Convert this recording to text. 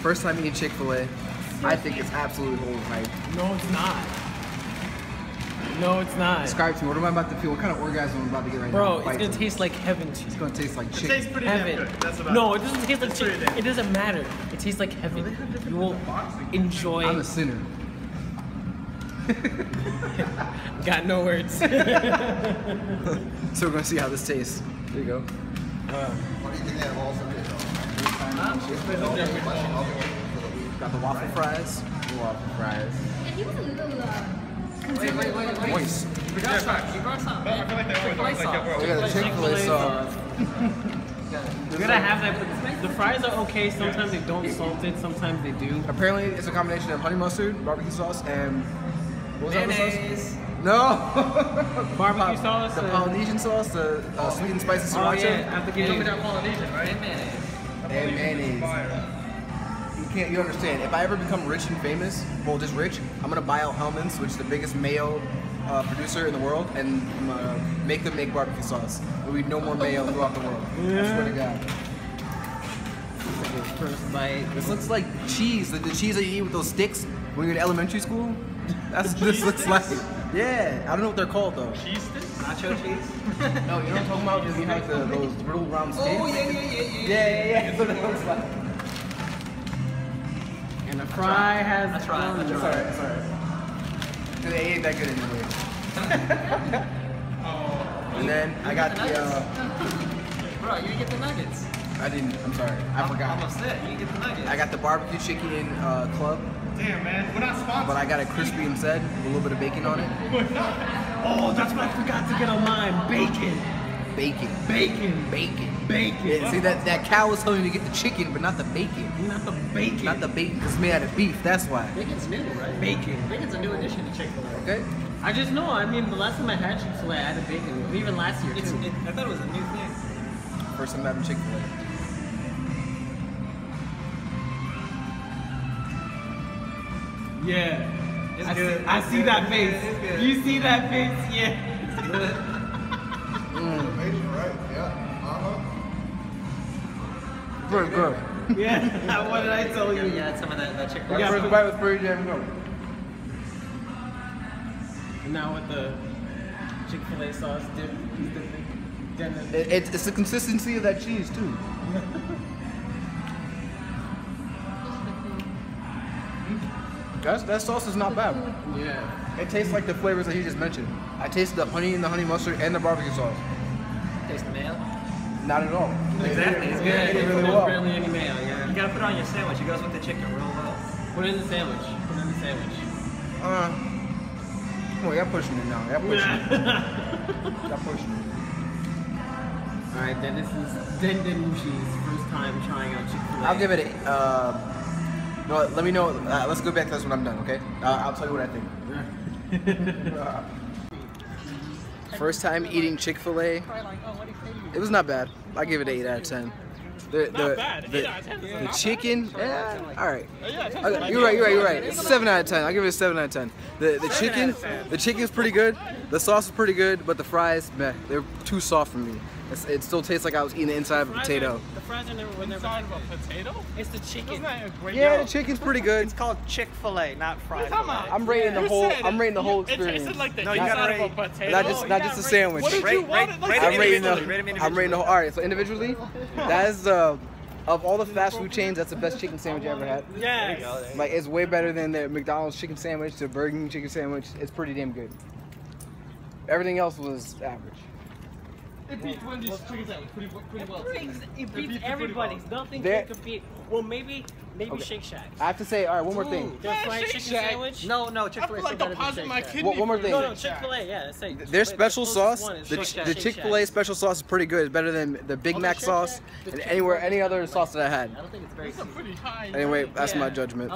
First time eating Chick-fil-A. I think it's absolutely overhyped. No, it's not. No, it's not. Describe to me, what am I about to feel? What kind of orgasm am I about to get right Bro, now? Bro, it's gonna taste like heaven to It's gonna taste like chicken. It chicken. tastes pretty damn Heaven. good. That's about No, it. it doesn't taste like chicken. It doesn't matter. It tastes like heaven. You will enjoy. I'm a sinner. Got no words. So we're gonna see how this tastes. There you go. What do you think they have also did Got the waffle fries. Waffle fries. And he was a little, uh, Wait, wait, wait, wait. Moist. You got some. You got some. I feel like they always Chick-fil-A like sauce. We got the Chick-fil-A sauce. You gotta have that. The fries are okay. Sometimes they don't salt it. Sometimes they do. Apparently, it's a combination of honey mustard, barbecue sauce, and what was the other sauce? No. Barbecue sauce. The Polynesian sauce, the uh, sweet and spicy sriracha. Oh sriracha, yeah, at the You told me game. they're Polynesian, right? And mayonnaise. And mayonnaise. You can't. You understand? If I ever become rich and famous, well, just rich, I'm gonna buy out Hellmann's, which is the biggest mayo uh, producer in the world, and I'm gonna make them make barbecue sauce. There'll be no more mayo throughout the world. I swear to God. First bite. This looks like cheese, like the cheese that you eat with those sticks when you're in elementary school. That's what this looks like. Yeah, I don't know what they're called though. Cheese sticks? Nacho cheese. No, you know what I'm talking about? Is you have the, those little round sticks. Oh yeah, yeah, yeah, yeah. yeah, yeah, yeah. That's what it looks like. And the fry has. That's right. That's It's right. alright, it's alright. Dude, they ain't that good anyway. and then I got the, uh, Bro, you didn't get the nuggets. I didn't, I'm sorry, I forgot. Almost there. You didn't get the nuggets. I got the barbecue chicken uh, club, Damn, man. We're not sponsored. but I got it crispy instead with a little bit of bacon on it. Oh, that's what I forgot to get on mine. Bacon. Bacon. Bacon. Bacon. Bacon. Yeah, see that that cow was telling me to get the chicken, but not the bacon. Not the bacon. Not the bacon, because it's made out of beef. That's why. Bacon's new, right? bacon. Bacon's a new addition to Chick-fil-A. Okay. I just know. I mean, the last time I had Chick-fil-A, I added bacon. Even last year It's, too. it, I thought it was a new thing. First time having Chick Fil A. Yeah. It's I good. See, I see good. that face. It's good. You see that face? Yeah. Asian, right? Yeah. Uh-huh. Good, good. Yeah. what did I tell you? Yeah, some of that, that Chick-fil-A. Yeah, First bite was pretty damn good. Now with the Chick-fil-A sauce dip, he's dipping. Then the- It, it's, it's the consistency of that cheese too. That's, that sauce is not bad. Yeah. It tastes like the flavors that he just mentioned. I taste the honey and the honey mustard and the barbecue sauce. Taste the mayo. Not at all. Exactly, it's good. it really There's well. barely any mayo. Yeah. You gotta put it on your sandwich. It goes with the chicken real well. Put it in the sandwich. Put it in the sandwich. Uh, oh, y'all pushing it now. Y'all pushing it. Y'all pushing it. All right, then this is Den Mushi's first time trying out Chick-fil-A. I'll give it a. Uh, no, let me know. Uh, let's go back to this when I'm done, okay? Uh, I'll tell you what I think. First time eating Chick Fil A. It was not bad. I give it an eight out of ten. The, the. The, Eight out of 10 is the chicken, yeah, all right. Okay, You're right. You're right. You're right. It's a seven out of ten. I'll give it a seven out of ten. The the chicken, the chicken's pretty good. The sauce is pretty good, but the fries, meh, they're too soft for me. It's, it still tastes like I was eating the inside of a potato. The fries are never, were never Inside of a potato? It's the chicken. Isn't that a great Yeah, yo, the chicken's pretty good. It's called Chick-fil-A, not fried Come on. I'm rating the whole. I'm rating the whole experience. It tasted experience. like the No, you inside of a potato. Not just not just a sandwich. What did you want? like rate I'm rating the. rate them I'm rating the. All right, so individually, that's uh, of all the fast food chains, that's the best chicken sandwich I ever had. Yes. Like it's way better than the McDonald's chicken sandwich, the Burger King chicken sandwich. It's pretty damn good. Everything else was average. It beat Wendy's chicken sandwich pretty, pretty well. It beats, it beats pretty everybody's. well. Nothing There- can compete. Well, maybe maybe Okay. Shake Shack. I have to say, all right, one more thing. Their Man, fried Shake chicken Shack- sandwich. No, no, Chick-fil-A feel like still depositing my kidney. One- one more thing. No, no, Chick Fil A. Yeah, say Their special closest sauce, the, Shake ch- Shack, the Chick Fil A special sauce is pretty good. It's better than the Big Okay, Mac Shake sauce and anywhere any other sauce that I had. I don't think it's very. That's pretty high. Anyway, that's my judgment.